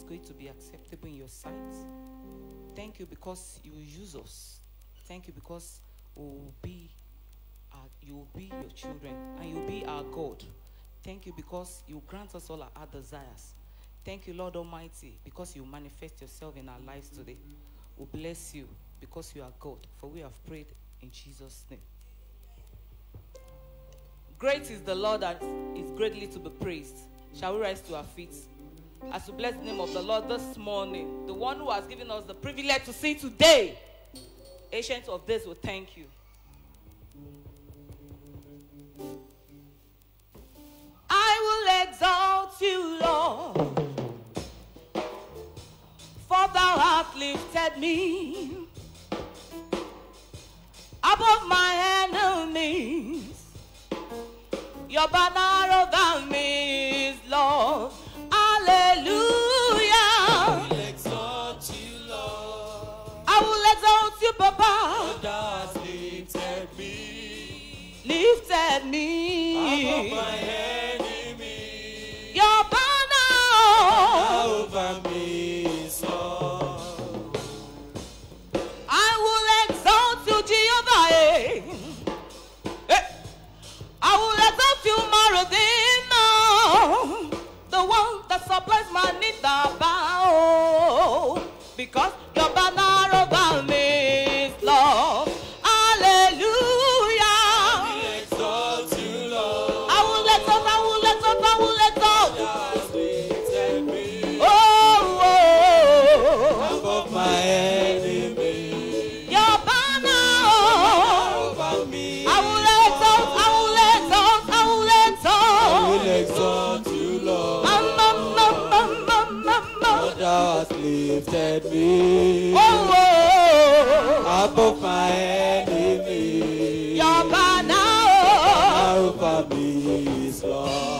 is going to be acceptable in your sight. Thank you because you use us. Thank you because we will be our, you will be your children and you will be our God. Thank you because you grant us all our, our desires. Thank you, Lord Almighty, because you manifest yourself in our lives today. We bless you because you are God, for we have prayed in Jesus' name. Great is the Lord that is greatly to be praised. Shall we rise to our feet? As we bless the name of the Lord this morning, the one who has given us the privilege to see today, Ancient of Days will thank you. I will exalt you, Lord, for thou hast lifted me above my enemies. Your banner over me is love. Exalt you, Papa. Thou hast lifted me Lifted me. above my enemy. Your banner. Over me. I will exalt you, Jehovah. eh. Eh. I will exalt you, Redeemer, the one that supplies my need about. Because your banner over me lifted me Oh, oh, above my enemy. your banner. over me is love.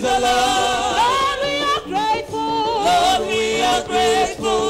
the Lord. Lord, we are grateful. Lord, we are grateful.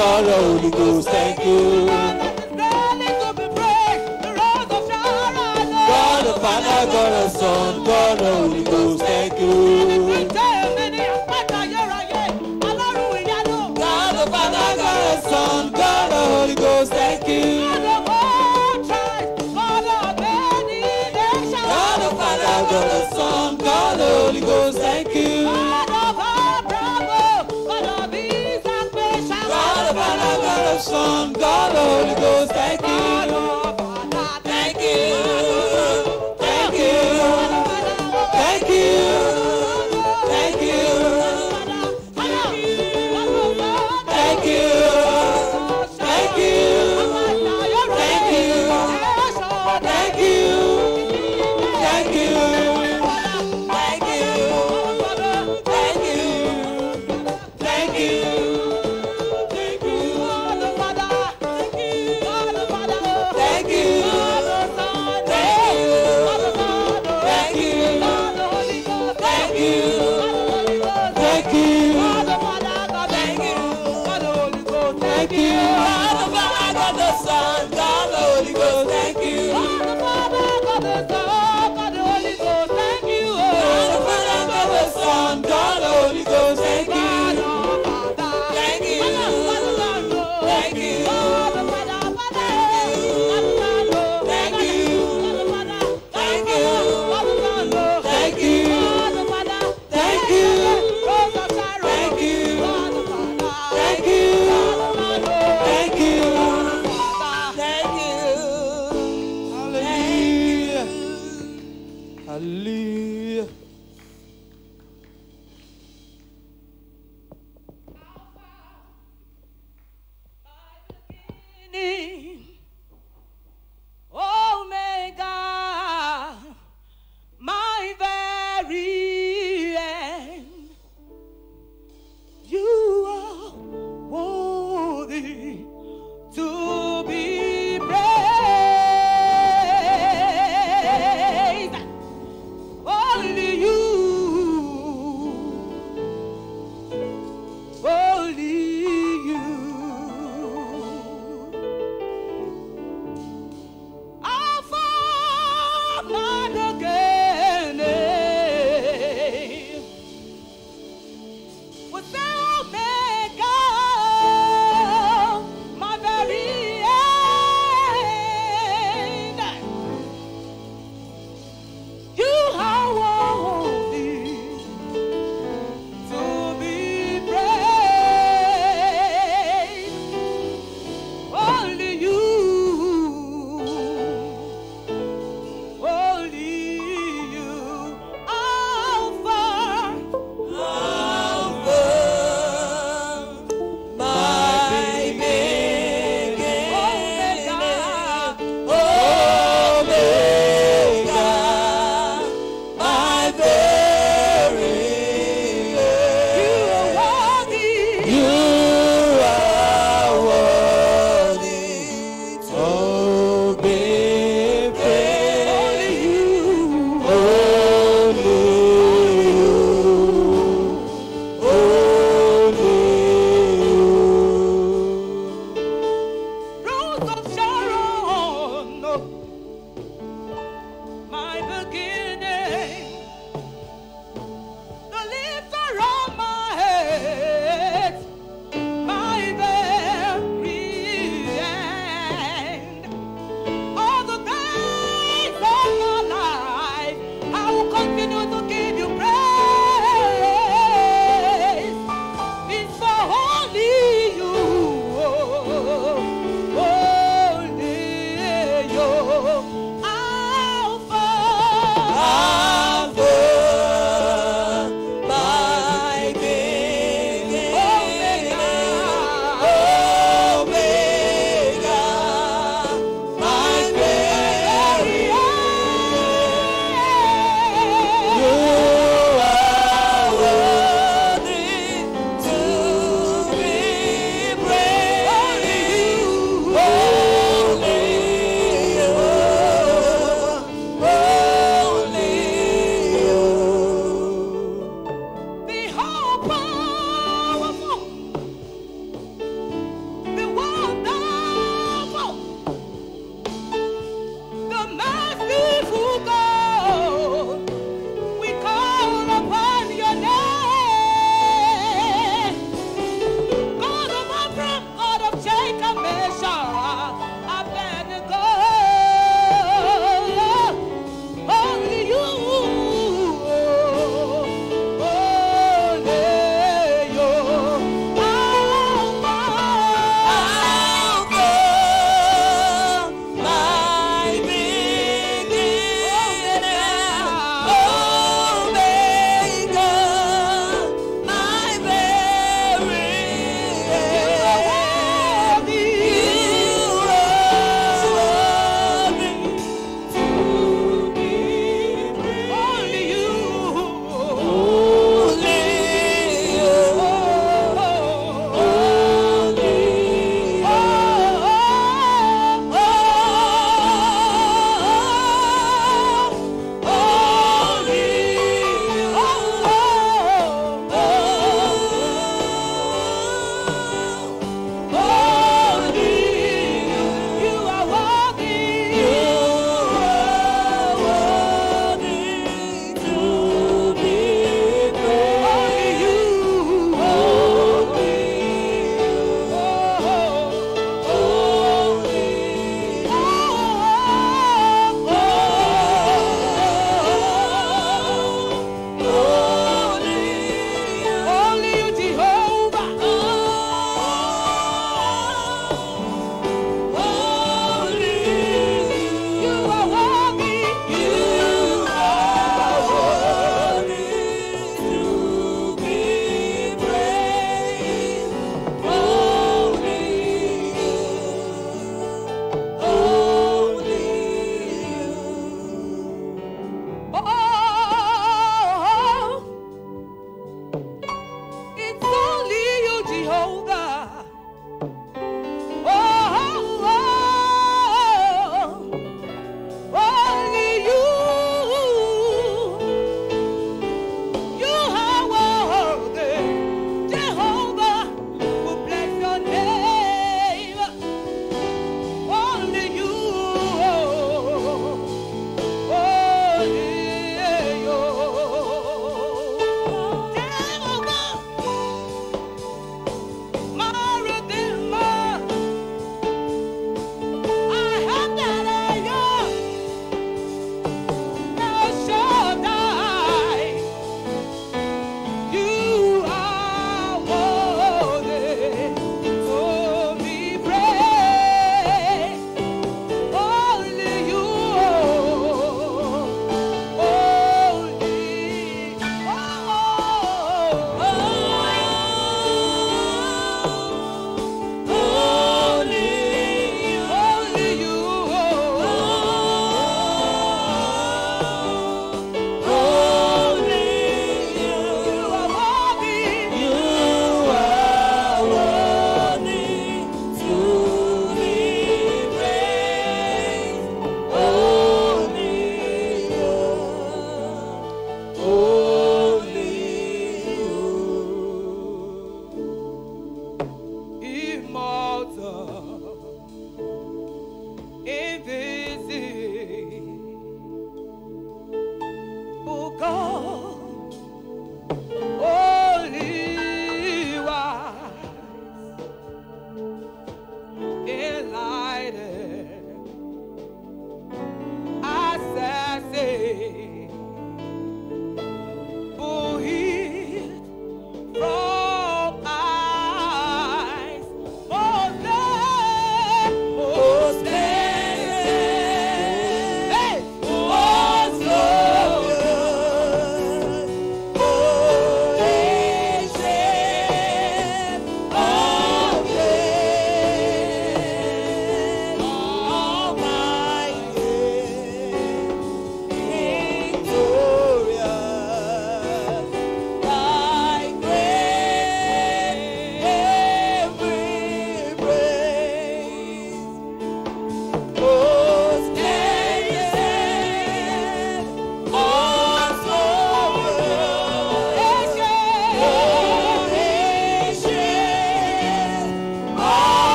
God, Holy Ghost, thank you. strong, God, Holy Ghost, thank you.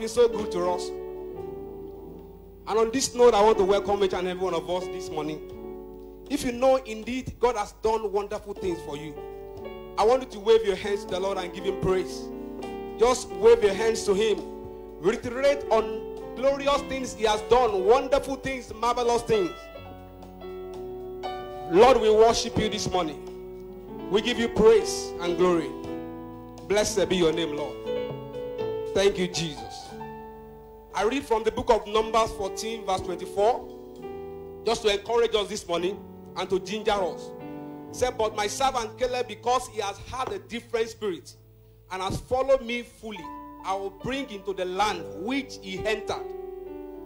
Been so good to us. And on this note, I want to welcome each and every one of us this morning. If you know indeed God has done wonderful things for you, I want you to wave your hands to the Lord and give Him praise. Just wave your hands to Him. Reiterate on glorious things He has done, wonderful things, marvelous things. Lord, we worship you this morning. We give you praise and glory. Blessed be your name, Lord. Thank you, Jesus. I read from the book of Numbers 14, verse 24, just to encourage us this morning and to ginger us. Said, But my servant Caleb, because he has had a different spirit and has followed me fully, I will bring into the land which he entered,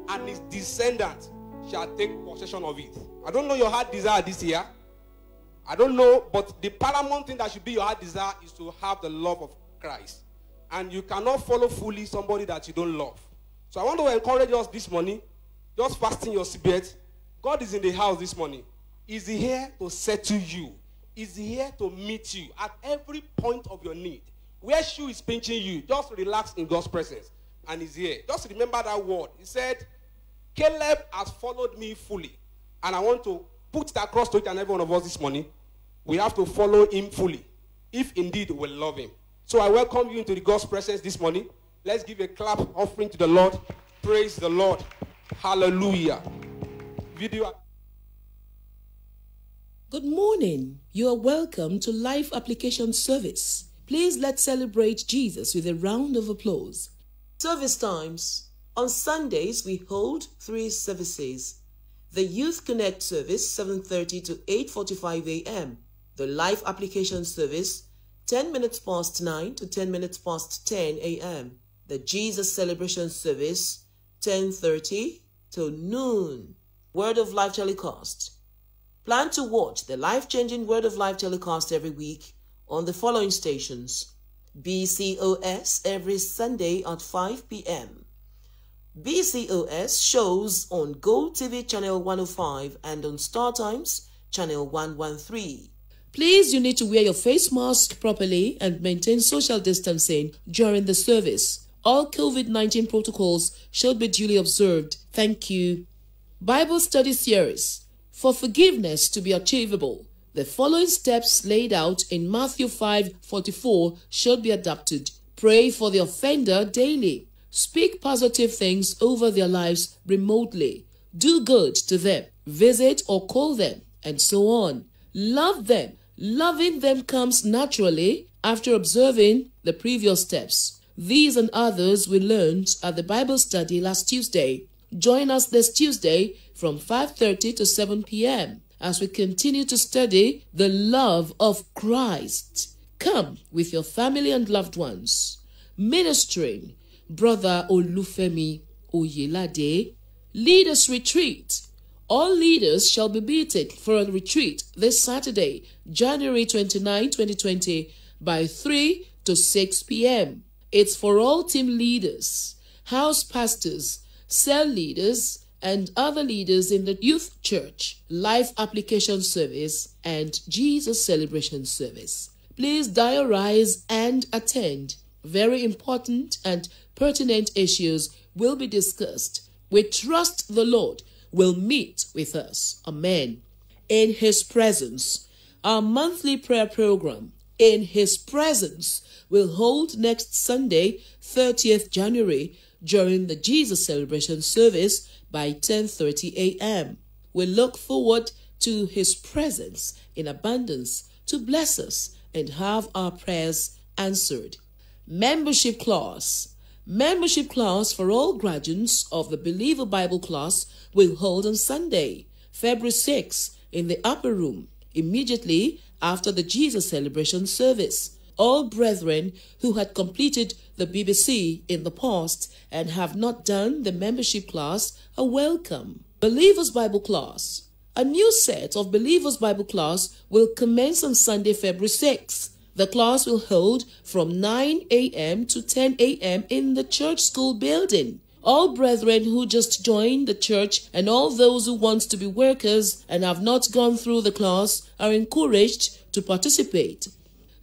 and his descendants shall take possession of it. I don't know your heart desire this year. I don't know, but the paramount thing that should be your heart desire is to have the love of Christ. And you cannot follow fully somebody that you don't love. So I want to encourage us this morning, just fasten your seatbelt. God is in the house this morning. Is he here to settle you? Is he here to meet you at every point of your need? Where shoe is pinching you, just relax in God's presence. And he's here. Just remember that word. He said, Caleb has followed me fully. And I want to put that across to each and every one of us this morning. We have to follow him fully, if indeed we love him. So I welcome you into the God's presence this morning. Let's give a clap offering to the Lord. Praise the Lord. Hallelujah. Video. Good morning. You are welcome to Life Application Service. Please let's celebrate Jesus with a round of applause. Service times. On Sundays we hold three services. The Youth Connect service 7:30 to 8:45 a.m. The Life Application service 10 minutes past 9 to 10 minutes past 10 a.m. The Jesus Celebration service 10:30 to noon. Word of Life telecast. Plan to watch the life-changing Word of Life telecast every week on the following stations. BCOS every Sunday at 5 p.m. BCOS shows on GOtv channel 105 and on Star Times channel 113. Please, you need to wear your face mask properly and maintain social distancing during the service. All COVID 19 protocols should be duly observed. Thank you. Bible Study Series For forgiveness to be achievable, the following steps laid out in Matthew 5 44 should be adopted. Pray for the offender daily. Speak positive things over their lives remotely. Do good to them. Visit or call them, and so on. Love them. Loving them comes naturally after observing the previous steps. These and others we learned at the Bible study last Tuesday. Join us this Tuesday from 5:30 to 7 p.m. as we continue to study the love of Christ. Come with your family and loved ones. Ministering Brother Olufemi Oyelade. Leaders Retreat. All leaders shall be meeting for a retreat this Saturday, January 29, 2020, by 3 to 6 p.m. It's for all team leaders, house pastors, cell leaders, and other leaders in the youth church, life application service, and Jesus celebration service. Please diarize and attend. Very important and pertinent issues will be discussed. We trust the Lord will meet with us. Amen. In His presence, our monthly prayer program, In His presence, will hold next Sunday, 30th January, during the Jesus celebration service by 10:30 a.m. We look forward to his presence in abundance to bless us and have our prayers answered. Membership class. Membership class for all graduates of the Believer Bible class will hold on Sunday, February 6 in the upper room immediately after the Jesus celebration service. All brethren who had completed the BBC in the past and have not done the membership class are welcome. Believers Bible class. A new set of Believers Bible class will commence on Sunday, February 6th. The class will hold from 9 a.m. to 10 a.m. in the church school building. All brethren who just joined the church and all those who want to be workers and have not gone through the class are encouraged to participate.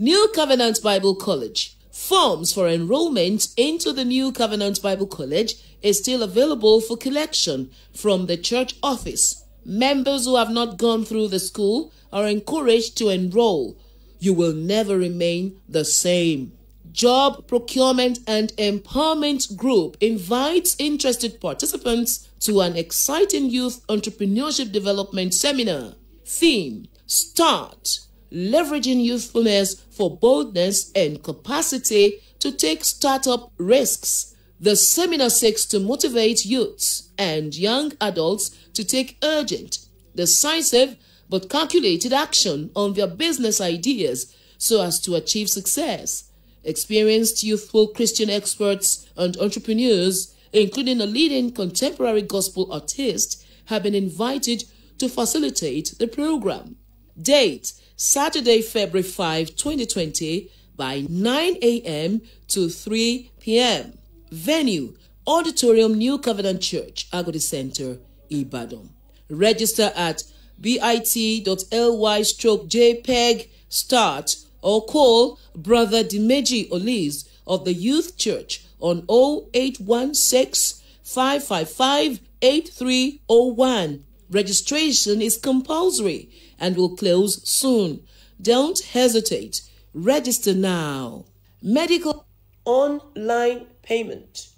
New Covenant Bible College. Forms for enrollment into the New Covenant Bible College is still available for collection from the church office. Members who have not gone through the school are encouraged to enroll. You will never remain the same. Job Procurement and Empowerment Group invites interested participants to an exciting youth entrepreneurship development seminar. Theme Start leveraging youthfulness for boldness and capacity to take startup risks. The seminar seeks to motivate youths and young adults to take urgent, decisive, but calculated action on their business ideas so as to achieve success. Experienced youthful Christian experts and entrepreneurs, including a leading contemporary gospel artist, have been invited to facilitate the program. Date Saturday, February 5, 2020 by 9 a.m. to 3 p.m. Venue Auditorium New Covenant Church, Agodi Center, Ibadan. Register at bit.ly stroke JPEG start or call Brother Dimeji Oliz of the Youth Church on 0816 555 8301. Registration is compulsory and will close soon. Don't hesitate. Register now. Medical online payment.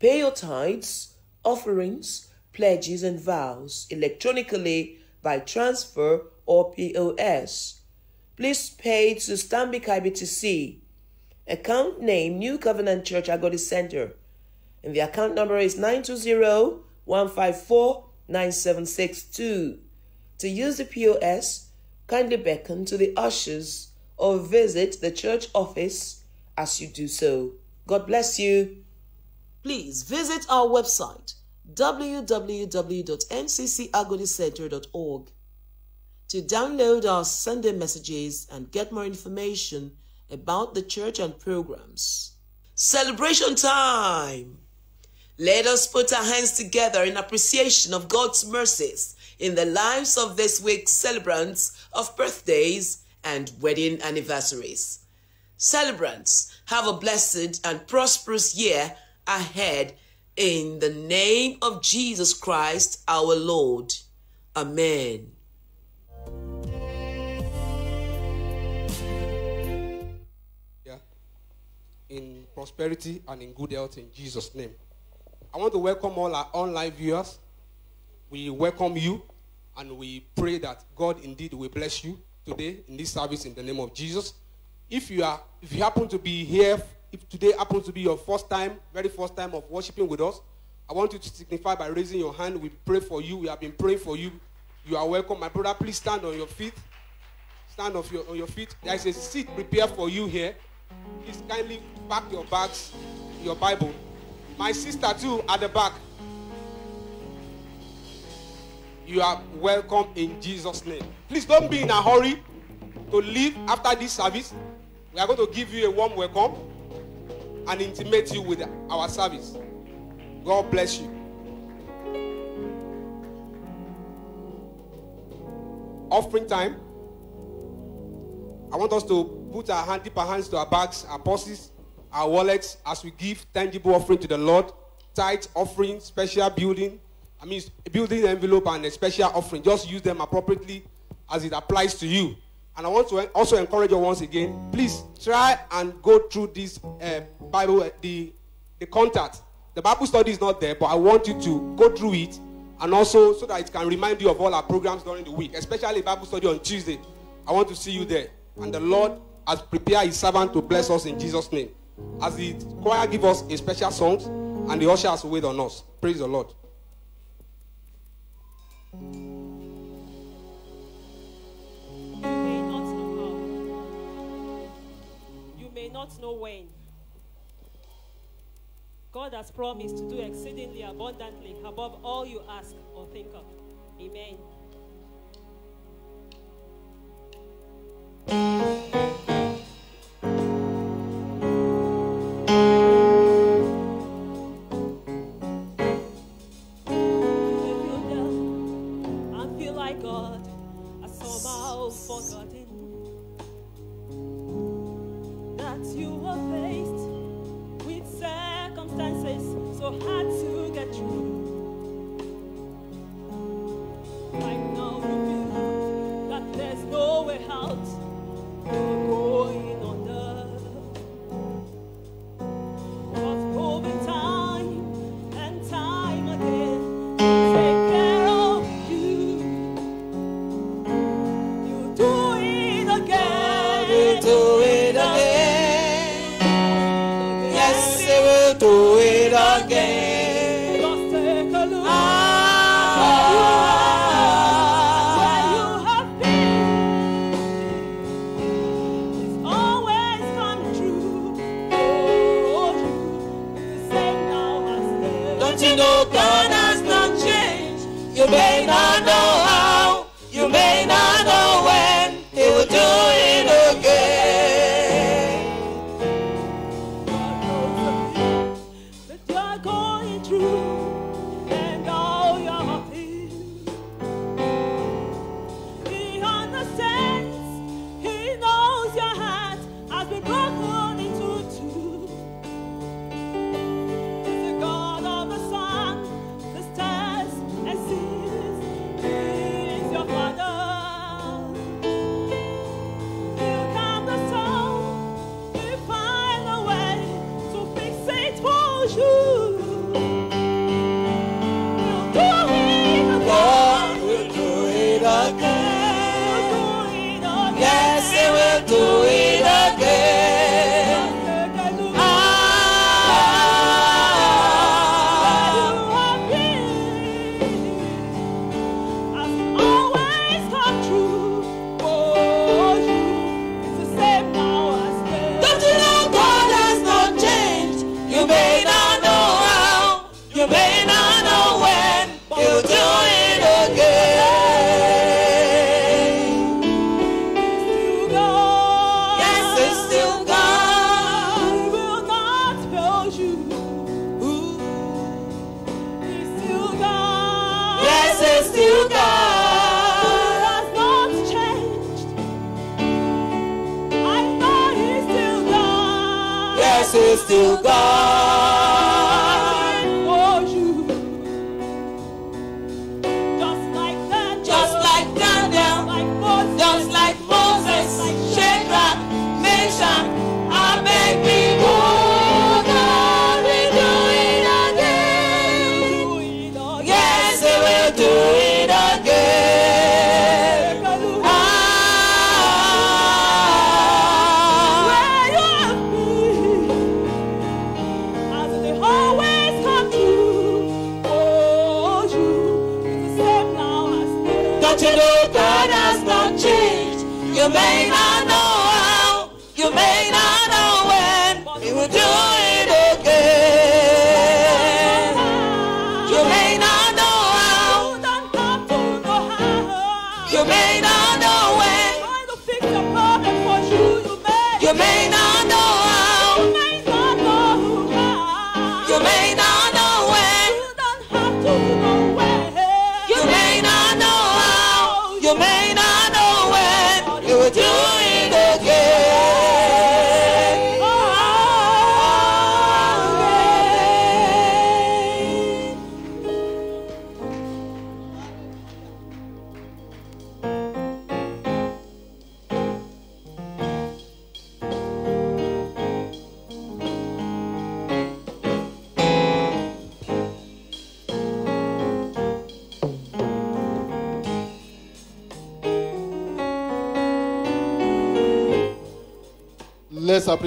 Pay your tithes, offerings, pledges, and vows electronically by transfer or POS. Please pay to Stanbic IBTC. Account name New Covenant Church Agodi Center. And the account number is 920 154 9762. To use the POS, kindly beckon to the ushers or visit the church office as you do so. God bless you. Please visit our website www.nccagodicenter.org to download our Sunday messages and get more information about the church and programs. Celebration time! Let us put our hands together in appreciation of God's mercies in the lives of this week's celebrants of birthdays and wedding anniversaries. Celebrants, have a blessed and prosperous year ahead in the name of Jesus Christ our Lord. Amen. Yeah. In prosperity and in good health in Jesus' name. I want to welcome all our online viewers. We welcome you and we pray that God indeed will bless you today in this service in the name of Jesus. If you are if you happen to be here, if today happens to be your first time, very first time of worshiping with us, I want you to signify by raising your hand. We pray for you. We have been praying for you. You are welcome. My brother, please stand on your feet. Stand off your, on your feet. There is a seat prepared for you here. Please kindly pack your bags, your Bible. My sister too at the back. You are welcome in Jesus' name. Please don't be in a hurry to leave after this service. We are going to give you a warm welcome and intimate you with our service. God bless you. Offering time. I want us to put our hand, dip our hands to our bags, our purses, our wallets as we give tangible offering to the Lord. Tithe offering, special building. I mean, building the envelope and a special offering. Just use them appropriately as it applies to you. And I want to also encourage you once again, please try and go through this uh, Bible, uh, the, the contact. The Bible study is not there, but I want you to go through it and also so that it can remind you of all our programs during the week, especially Bible study on Tuesday. I want to see you there. And the Lord has prepared his servant to bless us in Jesus' name. As the choir give us a special song and the ushers wait on us. Praise the Lord. You may not know how. You may not know when. God has promised to do exceedingly abundantly above all you ask or think of. Amen. You know God has not changed? You may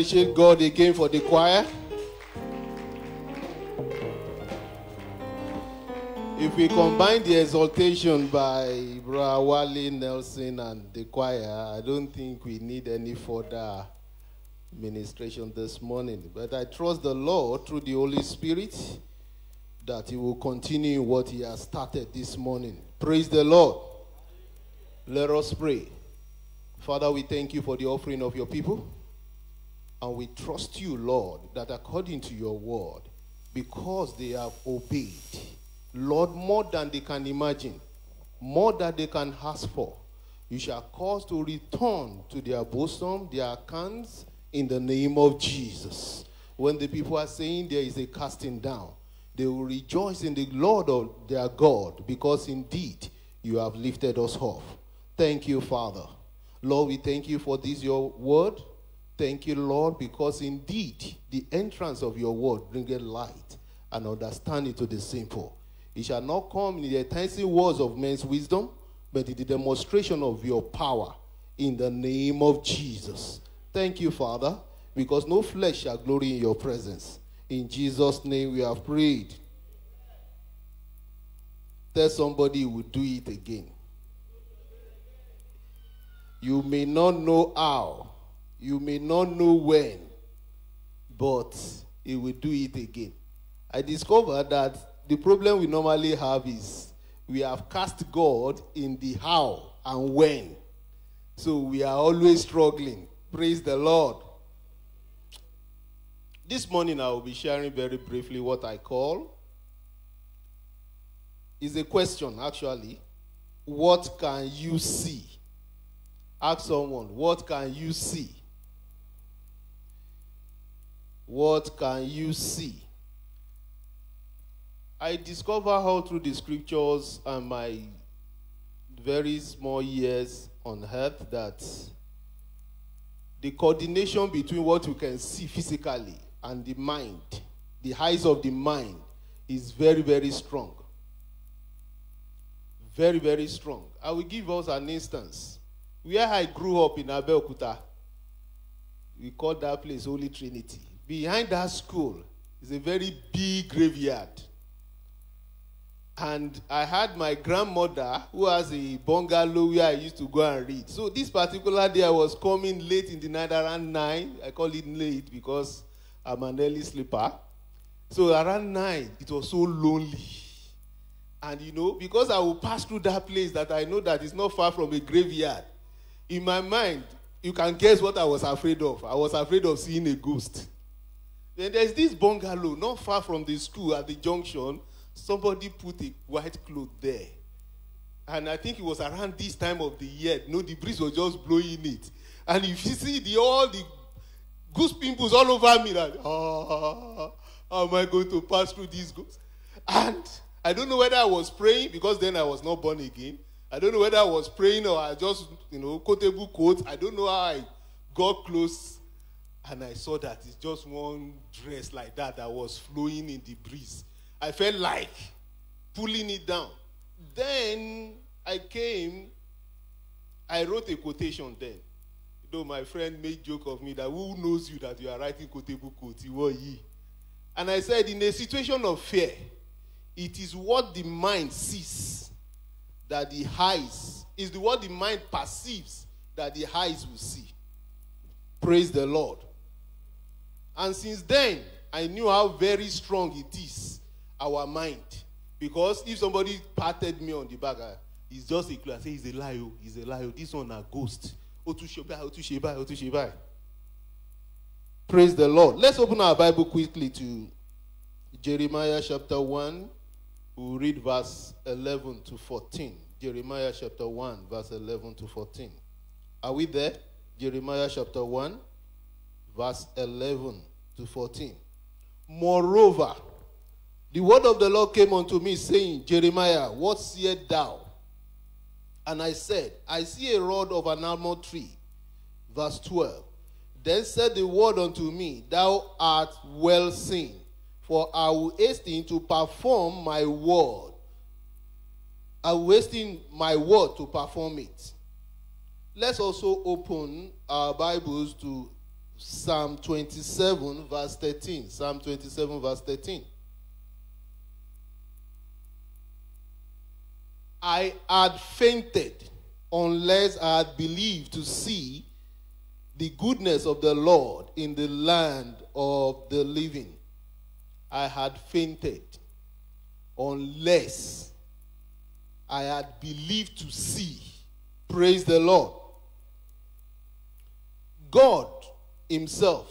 appreciate God again for the choir. If we combine the exaltation by Bra Wale Nelson and the choir, I don't think we need any further ministration this morning. But I trust the Lord through the Holy Spirit that He will continue what He has started this morning. Praise the Lord. Let us pray. Father, we thank you for the offering of your people. And we trust you, Lord, that according to your word, because they have obeyed, Lord, more than they can imagine, more than they can ask for, you shall cause to return to their bosom, their accounts, in the name of Jesus. When the people are saying there is a casting down, they will rejoice in the Lord of their God, because indeed you have lifted us off. Thank you, Father. Lord, we thank you for this, your word. Thank you, Lord, because indeed the entrance of your word bringeth light and understanding to the simple. It shall not come in the enticing words of men's wisdom, but in the demonstration of your power in the name of Jesus. Thank you, Father, because no flesh shall glory in your presence. In Jesus' name we have prayed. Tell somebody will do it again. You may not know how, you may not know when, but he will do it again. I discovered that the problem we normally have is we have cast God in the how and when. So we are always struggling. Praise the Lord. This morning I will be sharing very briefly what I call is a question actually. What can you see? Ask someone, what can you see? What can you see? I discover how through the scriptures and my very small years on earth that the coordination between what we can see physically and the mind, the eyes of the mind, is very, very strong. Very, very strong. I will give us an instance. Where I grew up in Abeokuta, we call that place Holy Trinity. Behind that school is a very big graveyard. And I had my grandmother who has a bungalow where I used to go and read. So this particular day I was coming late in the night around nine. I call it late because I'm an early sleeper. So around nine, it was so lonely. And you know, because I will pass through that place that I know that is not far from a graveyard, in my mind, you can guess what I was afraid of. I was afraid of seeing a ghost. Then there's this bungalow not far from the school at the junction. Somebody put a white cloth there. And I think it was around this time of the year. No, the breeze was just blowing it. And if you see the all the goose pimples all over me, that ah, how am I going to pass through these goose? And I don't know whether I was praying because then I was not born again. I don't know whether I was praying or I just, you know, quotable quotes. I don't know how I got close and I saw that it's just one dress like that that was flowing in the breeze. I felt like pulling it down. Then I came, I wrote a quotation then. Though my friend made joke of me that who knows you that you are writing quotable quotes? You. And I said, in a situation of fear, it is what the mind sees that the eyes is the what the mind perceives that the eyes will see. Praise the Lord. And since then, I knew how very strong it is, our mind. Because if somebody patted me on the back, uh, it's just a clue. I say, he's a lie, oh, he's a lie. oh, This one a ghost. Praise the Lord. Let's open our Bible quickly to Jeremiah chapter 1. We'll read verse 11 to 14. Jeremiah chapter 1, verse 11 to 14. Are we there? Jeremiah chapter 1, verse 11 to 14. Moreover, the word of the Lord came unto me, saying, Jeremiah, what seest thou? And I said, I see a rod of an almond tree. Verse 12. Then said the word unto me, Thou art well seen, for I will hasten to perform my word. I will hasten my word to perform it. Let's also open our Bibles to Psalm 27, verse 13. Psalm 27, verse 13. I had fainted unless I had believed to see the goodness of the Lord in the land of the living. I had fainted unless I had believed to see. Praise the Lord. God Himself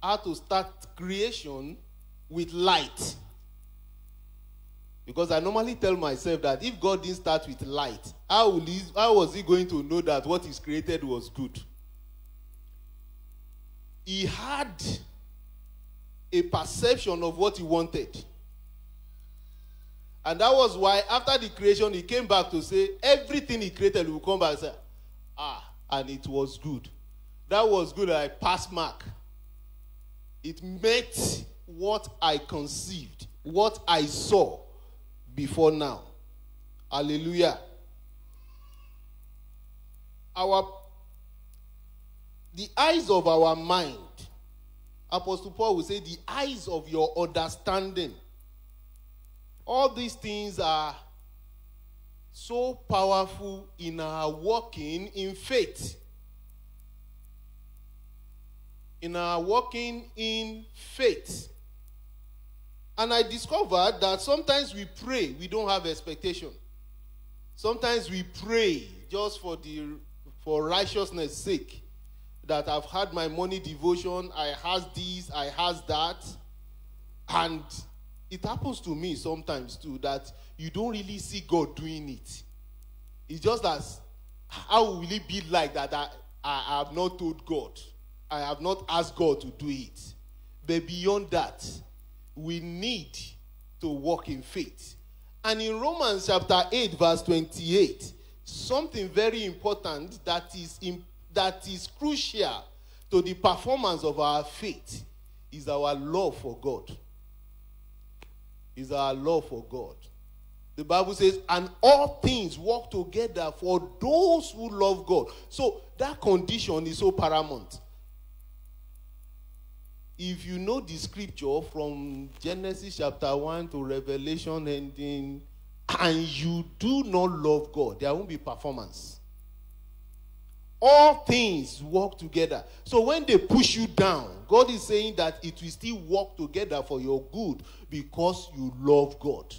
had to start creation with light. Because I normally tell myself that if God didn't start with light, how, will he, how was he going to know that what he's created was good? He had a perception of what he wanted. And that was why, after the creation, he came back to say, everything he created will come back and say, ah, and it was good. That was good. I passed mark. It met what I conceived, what I saw before now. Hallelujah. Our the eyes of our mind, Apostle Paul will say, the eyes of your understanding. All these things are so powerful in our walking in faith. In our walking in faith. And I discovered that sometimes we pray, we don't have expectation. Sometimes we pray just for the for righteousness' sake. That I've had my money devotion, I has this, I has that. And it happens to me sometimes too that you don't really see God doing it. It's just as how will it be like that I, I have not told God? I have not asked God to do it. But beyond that, we need to walk in faith. And in Romans chapter 8, verse 28, something very important that is, in, that is crucial to the performance of our faith is our love for God. Is our love for God. The Bible says, and all things work together for those who love God. So that condition is so paramount if you know the scripture from Genesis chapter 1 to Revelation ending, and you do not love God, there won't be performance. All things work together. So when they push you down, God is saying that it will still work together for your good because you love God.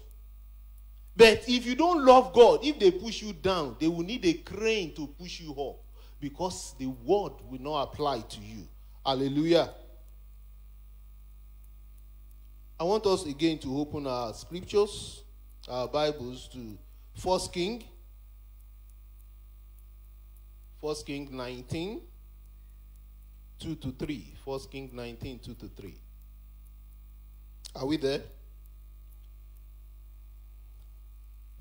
But if you don't love God, if they push you down, they will need a crane to push you up because the word will not apply to you. Hallelujah. I want us again to open our scriptures, our Bibles to First King, First King 19, 2 to 3. First King 19, 2 to 3. Are we there?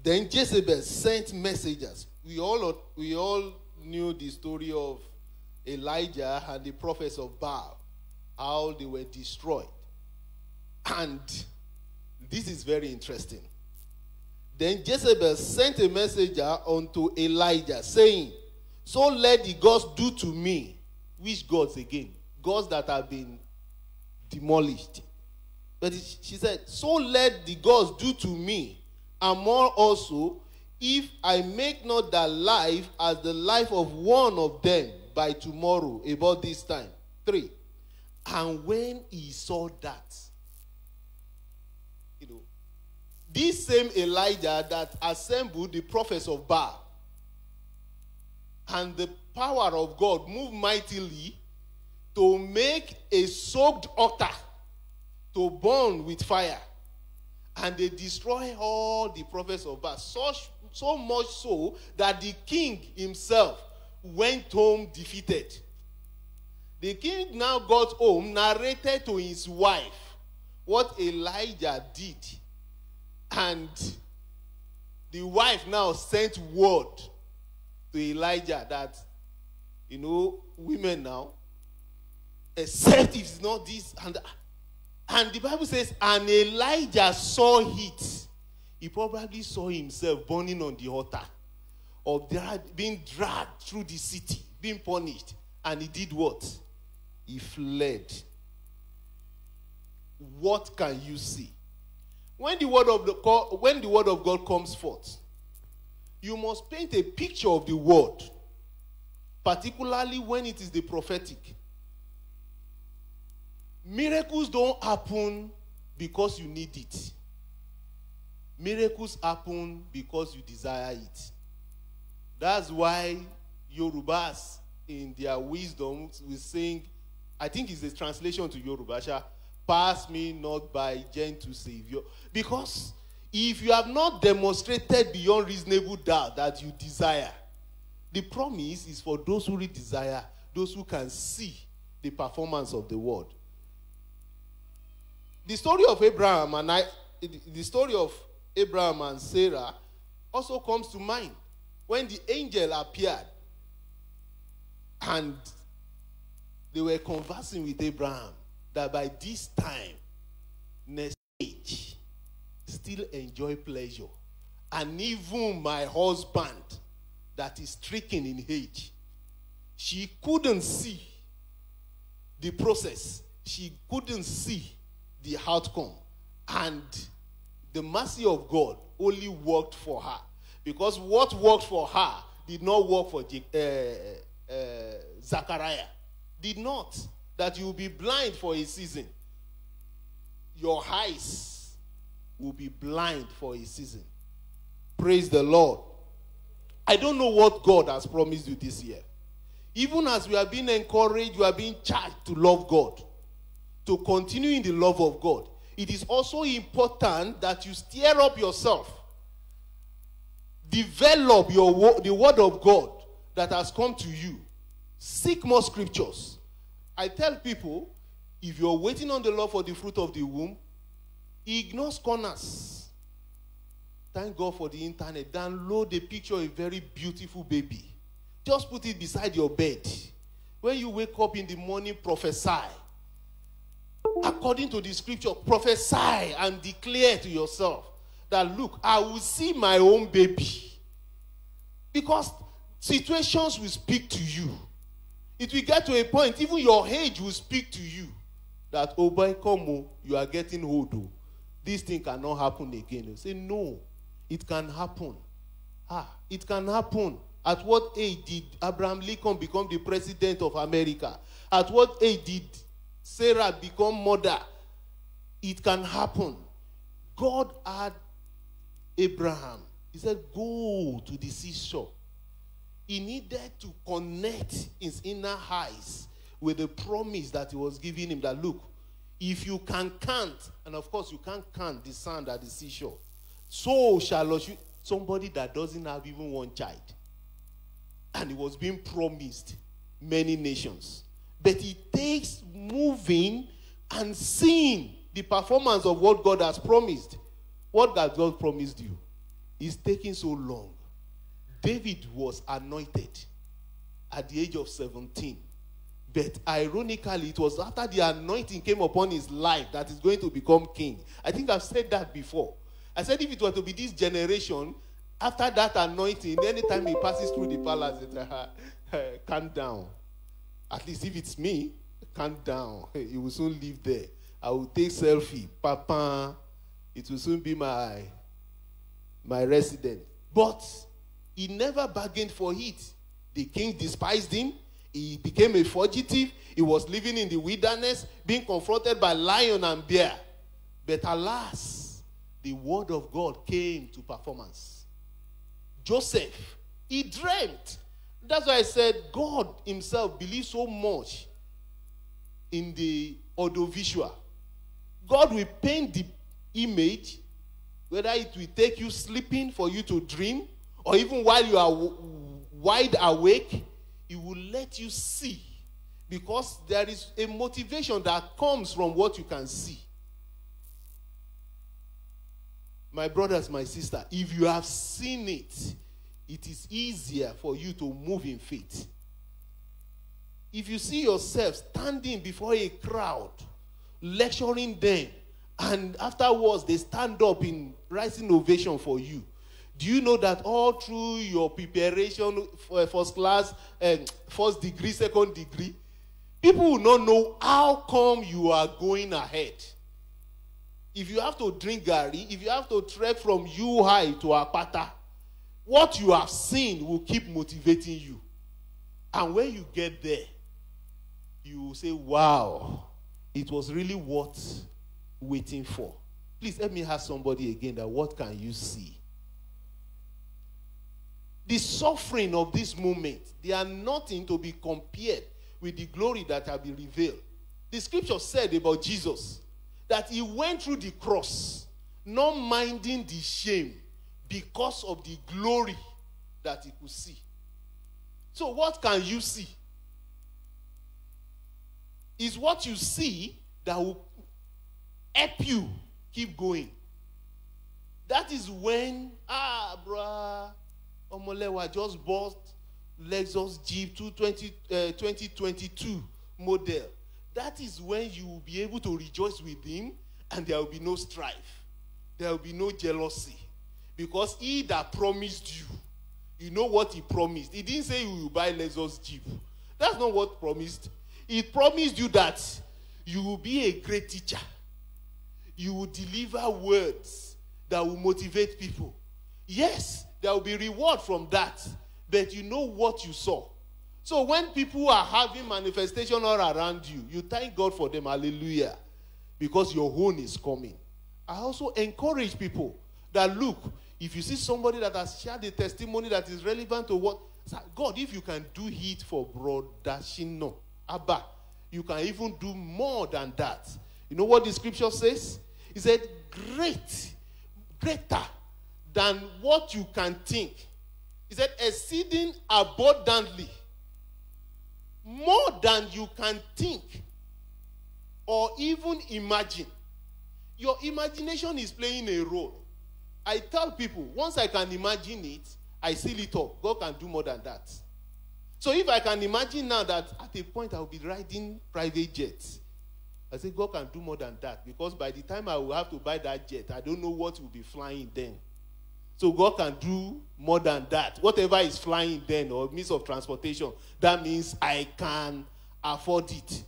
Then Jezebel sent messengers. We all, we all knew the story of Elijah and the prophets of Baal, how they were destroyed. And this is very interesting. Then Jezebel sent a messenger unto Elijah, saying, So let the gods do to me. Which gods again? Gods that have been demolished. But she said, So let the gods do to me, and more also, if I make not thy life as the life of one of them by tomorrow, about this time. Three. And when he saw that, this same Elijah that assembled the prophets of Baal and the power of God moved mightily to make a soaked altar to burn with fire. And they destroy all the prophets of Baal. Such, so much so that the king himself went home defeated. The king now got home, narrated to his wife what Elijah did. And the wife now sent word to Elijah that, you know, women now, except if it's not this and. And the Bible says, and Elijah saw it. He probably saw himself burning on the altar, or dra- being dragged through the city, being punished. And he did what? He fled. What can you see? When the word of the when the word of God comes forth, you must paint a picture of the word, particularly when it is the prophetic. Miracles don't happen because you need it. Miracles happen because you desire it. That's why Yorubas, in their wisdom, will sing, I think it's a translation to Yoruba, Sha, pass me not by gentle Savior. Because if you have not demonstrated beyond reasonable doubt that you desire, the promise is for those who really desire, those who can see the performance of the word. The story of Abraham and I, the story of Abraham and Sarah also comes to mind when the angel appeared and they were conversing with Abraham that by this time, next age, still enjoy pleasure. And even my husband, that is stricken in age, she couldn't see the process. She couldn't see the outcome. And the mercy of God only worked for her. Because what worked for her did not work for uh, uh, Zachariah. Did not. That you will be blind for a season. Your eyes will be blind for a season. Praise the Lord. I don't know what God has promised you this year. Even as we are being encouraged, you are being charged to love God to continue in the love of God, it is also important that you stir up yourself. Develop your the word of God that has come to you. Seek more scriptures. I tell people, if you're waiting on the Lord for the fruit of the womb, ignore corners. Thank God for the internet. Download a picture of a very beautiful baby. Just put it beside your bed. When you wake up in the morning, prophesy according to the scripture, prophesy and declare to yourself that, look, I will see my own baby. Because situations will speak to you. It will get to a point, even your age will speak to you that, oh boy, come, you are getting old. Oh. This thing cannot happen again. You say, no, it can happen. Ah, it can happen. At what age did Abraham Lincoln become the president of America? At what age did Sarah become mother, it can happen. God had Abraham. He said, Go to the seashore. He needed to connect his inner eyes with the promise that he was giving him that look, if you can count, and of course you can't count the sand at the seashore, so shall you somebody that doesn't have even one child. And it was being promised many nations. But it takes moving and seeing the performance of what God has promised. What has God promised you? is taking so long. David was anointed at the age of 17. But ironically, it was after the anointing came upon his life that he's going to become king. I think I've said that before. I said if it were to be this generation, after that anointing, anytime he passes through the palace, it's uh, uh, calm down. At least if it's me, calm down. You will soon live there. I will take selfie. Papa, it will soon be my my resident. But he never bargained for it. The king despised him. He became a fugitive. He was living in the wilderness, being confronted by lion and bear. But alas, the word of God came to performance. Joseph, he dreamt that's why I said God Himself believes so much in the audiovisual. God will paint the image, whether it will take you sleeping for you to dream, or even while you are wide awake, He will let you see. Because there is a motivation that comes from what you can see. My brothers, my sister, if you have seen it, it is easier for you to move in faith. If you see yourself standing before a crowd, lecturing them, and afterwards they stand up in rising ovation for you, do you know that all through your preparation for first class, um, first degree, second degree, people will not know how come you are going ahead. If you have to drink garri, if you have to trek from UI to Apata, what you have seen will keep motivating you. And when you get there, you will say, Wow, it was really worth waiting for. Please let me ask somebody again that what can you see? The suffering of this moment, they are nothing to be compared with the glory that will be revealed. The scripture said about Jesus that he went through the cross, not minding the shame because of the glory that he could see. So, what can you see? Is what you see that will help you keep going. That is when, ah, bruh, Omolewa just bought Lexus Jeep 220, uh, 2022 model. That is when you will be able to rejoice with him and there will be no strife. There will be no jealousy. Because he that promised you, you know what he promised. He didn't say you will buy Lexus Jeep. That's not what promised. He promised you that you will be a great teacher. You will deliver words that will motivate people. Yes, there will be reward from that, but you know what you saw. So when people are having manifestation all around you, you thank God for them. Hallelujah. Because your own is coming. I also encourage people that look, if you see somebody that has shared a testimony that is relevant to what God, if you can do it for brother Shino, Abba, you can even do more than that. You know what the scripture says? He said, Great, greater than what you can think. He said, exceeding abundantly, more than you can think or even imagine. Your imagination is playing a role. I tell people, once I can imagine it, I seal it up. God can do more than that. So if I can imagine now that at a point I will be riding private jets, I say God can do more than that because by the time I will have to buy that jet, I don't know what will be flying then. So God can do more than that. Whatever is flying then or means of transportation, that means I can afford it.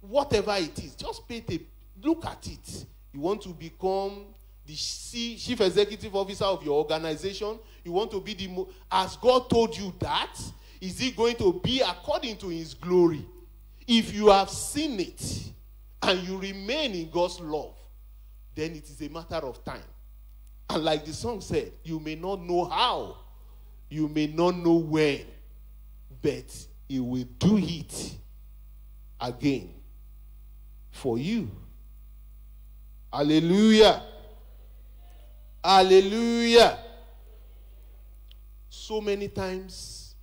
Whatever it is, just pay the look at it. You want to become the chief executive officer of your organization. You want to be the mo- as God told you that. Is it going to be according to His glory? If you have seen it and you remain in God's love, then it is a matter of time. And like the song said, you may not know how, you may not know when, but He will do it again for you. Hallelujah. Hallelujah. So many times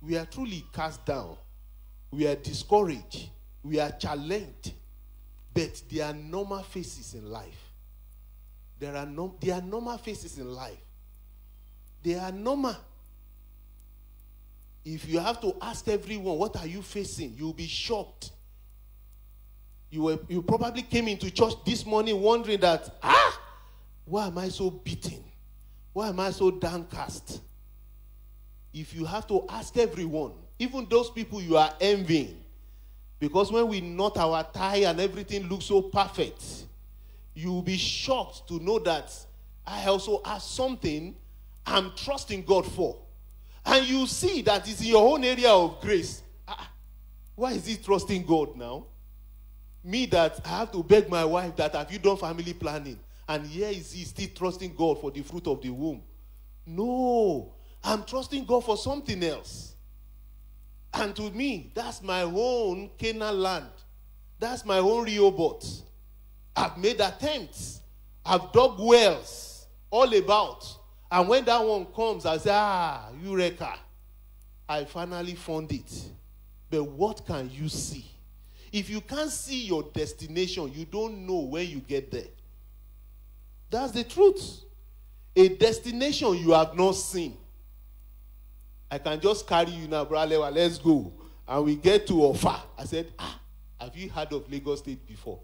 we are truly cast down, we are discouraged, we are challenged, but there are normal phases in life. There are, no, there are normal phases in life. They are normal. If you have to ask everyone, what are you facing? You'll be shocked. You, were, you probably came into church this morning wondering that, ah, why am I so beaten? Why am I so downcast? If you have to ask everyone, even those people you are envying, because when we knot our tie and everything looks so perfect, you will be shocked to know that I also have something I'm trusting God for. And you see that it's in your own area of grace. Ah, why is he trusting God now? Me that I have to beg my wife that have you done family planning? And here is he still trusting God for the fruit of the womb. No, I'm trusting God for something else. And to me, that's my own Canaan land. That's my own Rehoboth. I've made attempts. I've dug wells all about. And when that one comes, I say, ah, Eureka. I finally found it. But what can you see? If you can't see your destination, you don't know when you get there. That's the truth. A destination you have not seen. I can just carry you now, brother. Let's go. And we get to Ofa. I said, ah, have you heard of Lagos State before?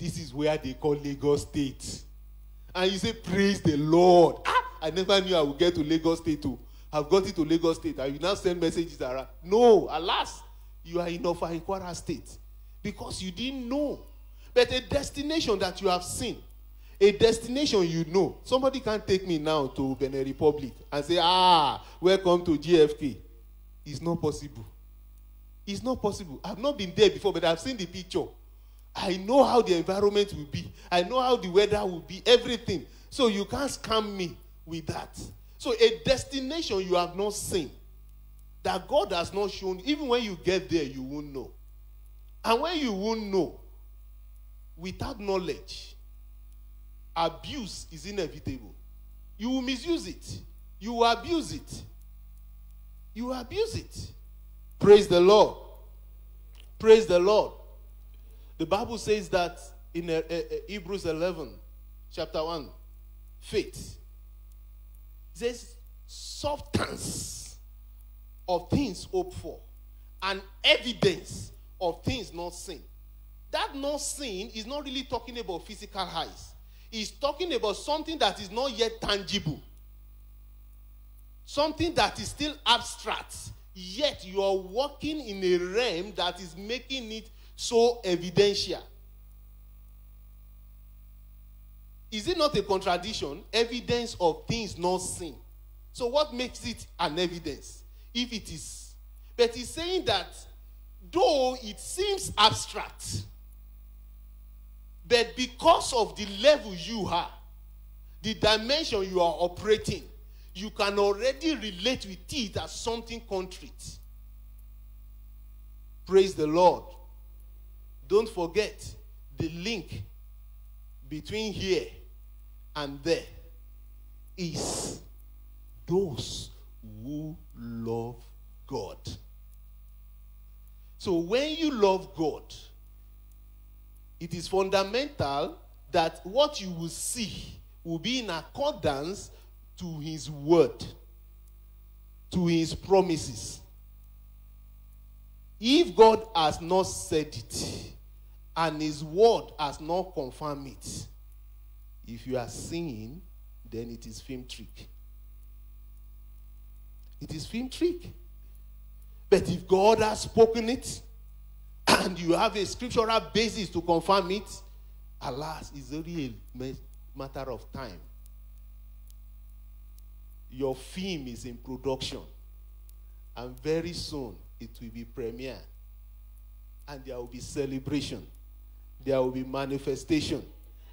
This is where they call Lagos State. And you say, praise the Lord. Ah, I never knew I would get to Lagos State too. I've got it to Lagos State. And you now send messages around. No, alas, you are in Kwara State. Because you didn't know. But a destination that you have seen, a destination you know. Somebody can't take me now to Benin Republic and say, ah, welcome to GFK. It's not possible. It's not possible. I've not been there before, but I've seen the picture. I know how the environment will be. I know how the weather will be, everything. So you can't scam me with that. So a destination you have not seen that God has not shown, even when you get there, you won't know. And when you won't know, without knowledge, abuse is inevitable. You will misuse it. You will abuse it. You will abuse it. Praise the Lord. Praise the Lord. The Bible says that in uh, uh, uh, Hebrews 11, chapter 1, faith. It substance of things hoped for and evidence of things not seen. That not seen is not really talking about physical eyes. It's talking about something that is not yet tangible. Something that is still abstract. Yet you are walking in a realm that is making it so evidential. Is it not a contradiction? Evidence of things not seen. So, what makes it an evidence? If it is. But he's saying that though it seems abstract, but because of the level you are, the dimension you are operating, you can already relate with it as something concrete. Praise the Lord. Don't forget the link between here and there is those who love God. So when you love God, it is fundamental that what you will see will be in accordance to his word, to his promises. If God has not said it and his word has not confirmed it, if you are seeing, then it is film trick. It is film trick. But if God has spoken it and you have a scriptural basis to confirm it, alas, it's only a matter of time. Your film is in production, and very soon it will be premiere, and there will be celebration, there will be manifestation,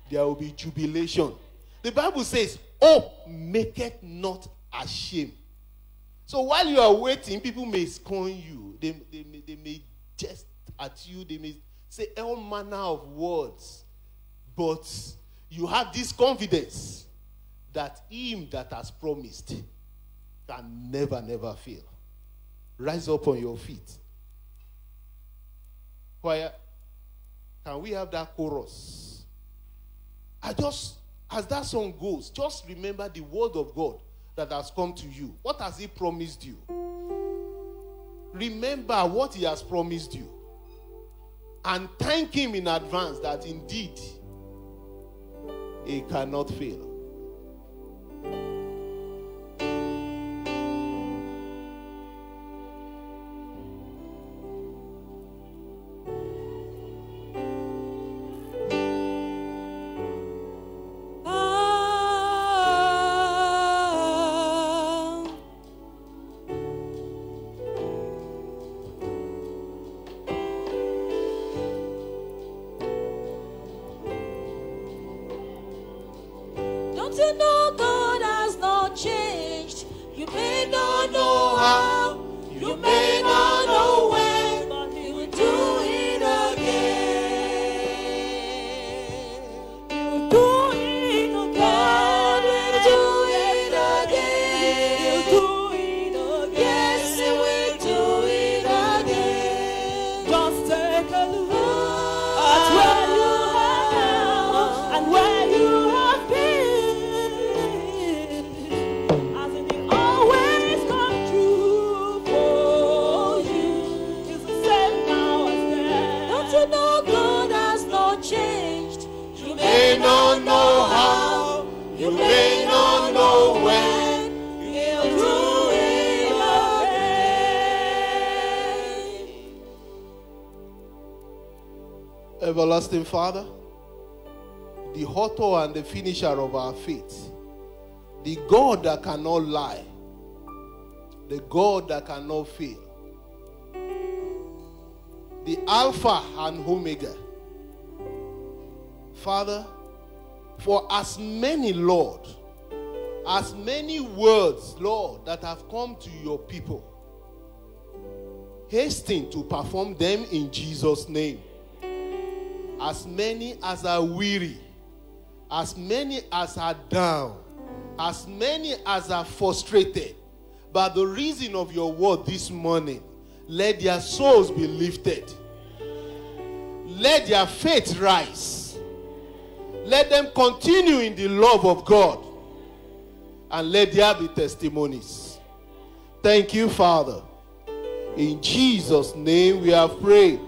there will be jubilation. The Bible says, Oh, make it not ashamed. So while you are waiting, people may scorn you. They, they, may, they may jest at you. They may say all manner of words. But you have this confidence that him that has promised can never, never fail. Rise up on your feet. Choir, can we have that chorus? I just, as that song goes, just remember the word of God that has come to you. What has He promised you? Remember what He has promised you. And thank Him in advance that indeed He cannot fail. Father, the author and the finisher of our faith, the God that cannot lie, the God that cannot fail, the Alpha and Omega. Father, for as many, Lord, as many words, Lord, that have come to your people, hasten to perform them in Jesus' name. As many as are weary, as many as are down, as many as are frustrated by the reason of your word this morning, let their souls be lifted. Let their faith rise. Let them continue in the love of God. And let there be testimonies. Thank you, Father. In Jesus' name we have prayed.